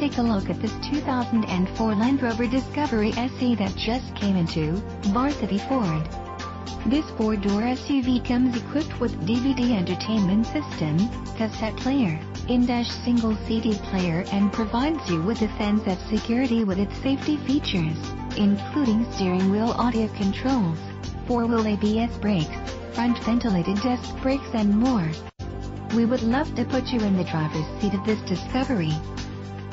take a look at this 2004 Land Rover Discovery SE that just came into Varsity Ford. This four-door SUV comes equipped with DVD entertainment system, cassette player, in-dash single CD player and provides you with a sense of security with its safety features, including steering wheel audio controls, four-wheel ABS brakes, front ventilated disc brakes and more. We would love to put you in the driver's seat of this discovery.